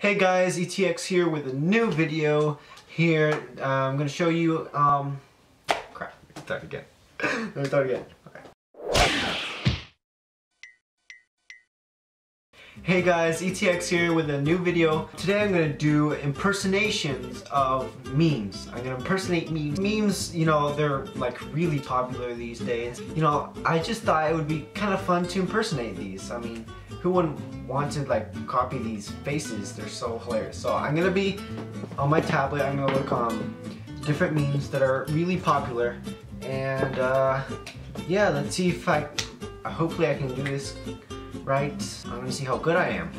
Hey guys, ETX here with a new video. Here, uh, I'm gonna show you, um, crap, start again. Let me start again. Okay. Hey guys, ETX here with a new video. Today I'm gonna do impersonations of memes. I'm gonna impersonate memes. Memes, you know, they're like really popular these days. You know, I just thought it would be kind of fun to impersonate these. I mean, who wouldn't want to like copy these faces? They're so hilarious. So I'm gonna be on my tablet. I'm gonna look on different memes that are really popular, and uh, yeah, let's see if I. Hopefully, I can do this right. I'm gonna see how good I am.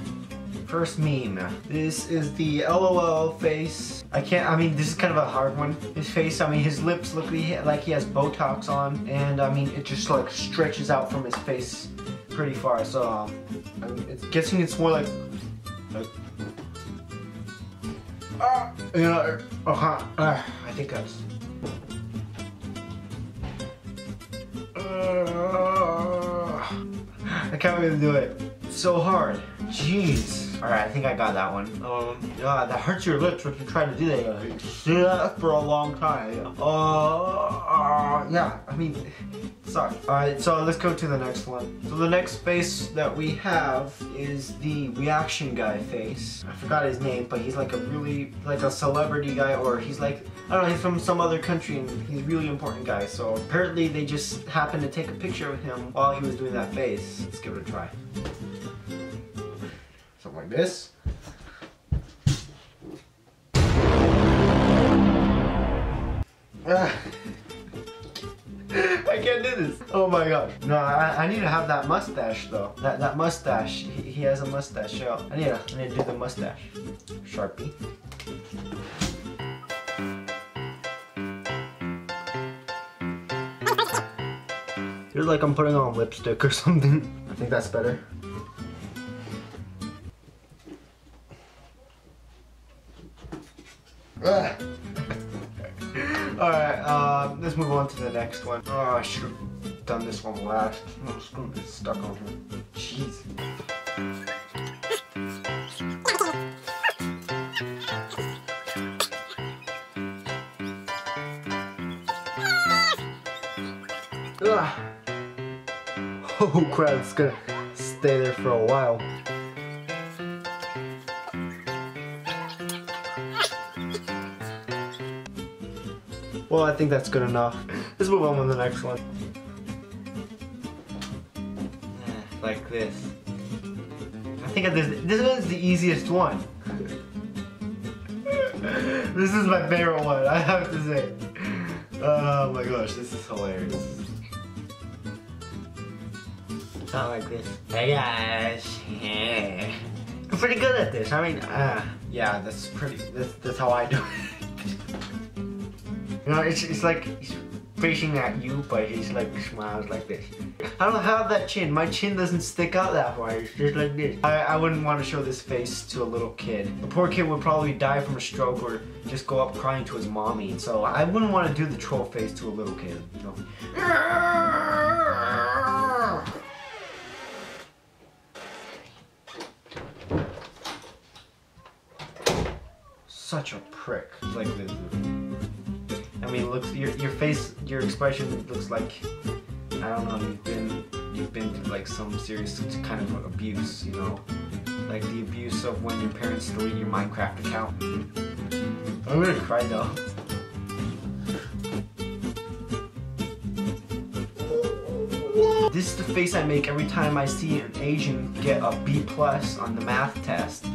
First meme. This is the LOL face. I can't, I mean, this is kind of a hard one. His face, I mean, his lips look like he has Botox on. And I mean, it just like stretches out from his face pretty far. So um, I'm guessing it's more like, like uh, you know, uh, uh, uh, I think that's. Uh, I can't even do it. It's so hard. Jeez. Alright, I think I got that one. Um, yeah, that hurts your lips when you try to do that. For a long time. Uh, uh yeah, I mean, sorry. Alright, so let's go to the next one. So the next face that we have is the reaction guy face. I forgot his name, but he's like a really, like a celebrity guy, or he's like, I don't know, he's from some other country and he's really important guy. So apparently they just happened to take a picture of him while he was doing that face. Let's give it a try like this. Ah. I can't do this. Oh my gosh. No, I, I need to have that mustache though. That that mustache. He, he has a mustache. Show. I need to I need to do the mustache. Sharpie. Feels like I'm putting on lipstick or something. I think that's better. Alright, uh, let's move on to the next one. Oh, I should have done this one last. I'm just gonna get stuck on here. Jeez. Ugh. Oh crap, it's gonna stay there for a while. Well, I think that's good enough. Let's move on to the next one. Like this. I think this, this one's the easiest one. this is my favorite one, I have to say. Oh my gosh, this is hilarious. Not like this. Hey guys. I'm pretty good at this. I mean, uh, yeah, that's pretty, that's, that's how I do it. Know, it's, it's like he's facing at you, but he's like smiles like this. I don't have that chin. My chin doesn't stick out that far. It's just like this. I, I wouldn't want to show this face to a little kid. The poor kid would probably die from a stroke or just go up crying to his mommy. So I wouldn't want to do the troll face to a little kid. You know? Such a prick. Like this. I mean, looks your your face, your expression looks like I don't know. You've been you've been through like some serious kind of abuse, you know, like the abuse of when your parents delete your Minecraft account. I'm gonna cry though. This is the face I make every time I see an Asian get a B plus on the math test.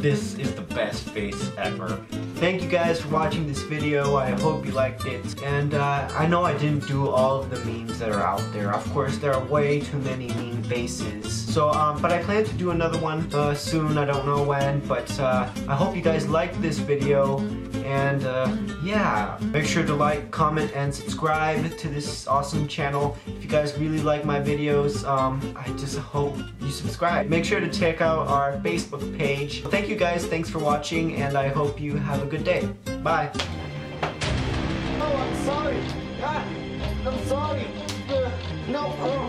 This is the best face ever. Thank you guys for watching this video. I hope you liked it. And uh, I know I didn't do all of the memes that are out there. Of course, there are way too many meme faces. So, um, but I plan to do another one uh, soon. I don't know when, but uh, I hope you guys liked this video. And uh, yeah, make sure to like, comment, and subscribe to this awesome channel. If you guys really like my videos, um, I just hope you subscribe. Make sure to check out our Facebook page. Thank you guys, thanks for watching, and I hope you have a good day. Bye. Oh, I'm sorry. Ah, I'm sorry. Uh, no. Oh.